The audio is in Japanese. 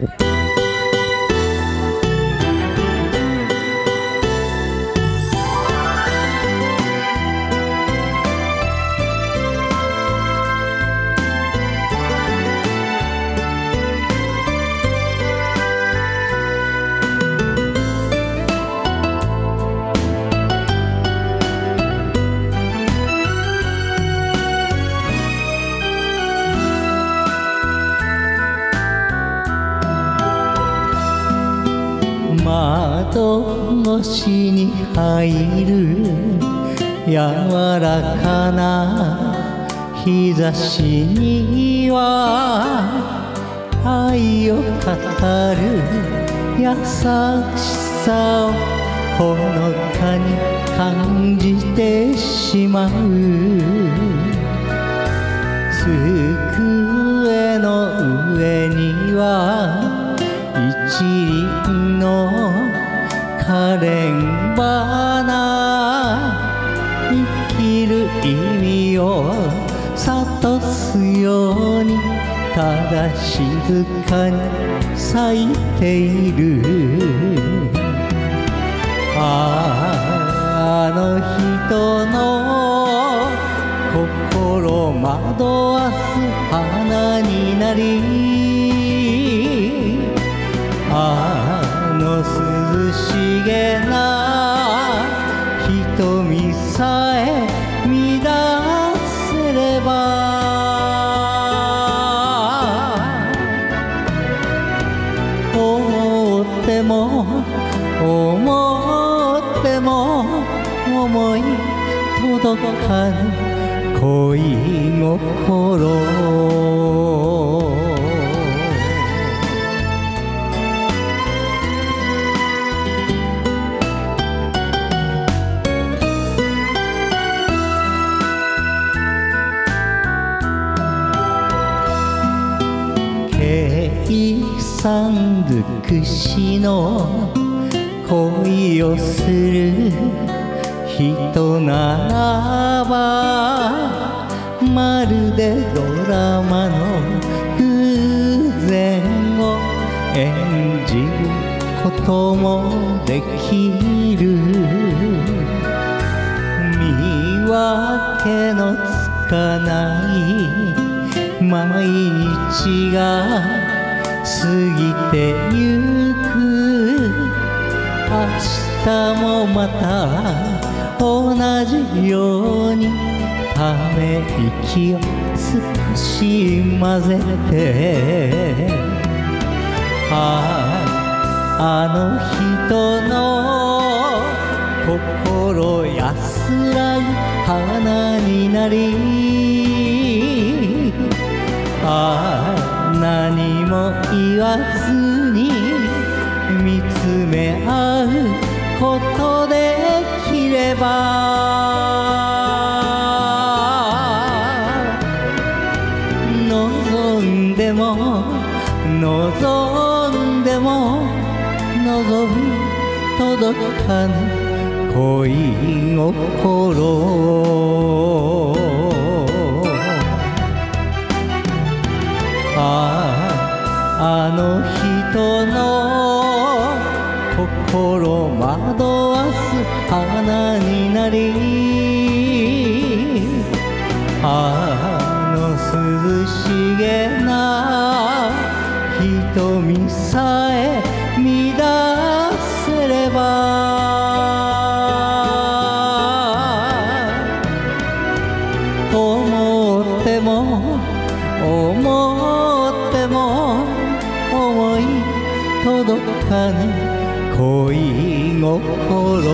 Bye. 窓越しに入る柔らかな日差しには愛を語る優しさをほのかに感じてしまう可憐花生きる意味を諭すようにただ静かに咲いている。あの人の心惑わす花になり。ても思っても思い届かぬ恋心。計算尽くしの恋をする人ならばまるでドラマの偶然を演じることもできる。見分けのつかない毎日が過ぎてゆく。明日もまた同じようにため息を少し混ぜて。あああの人の心安らぐ花になり。ああも言わずに見つめ合うことできれば。望んでも望んでも望み届かぬ恋心の人の心惑わす花になりあの涼しげな瞳さえ乱せれば思い届かぬ恋心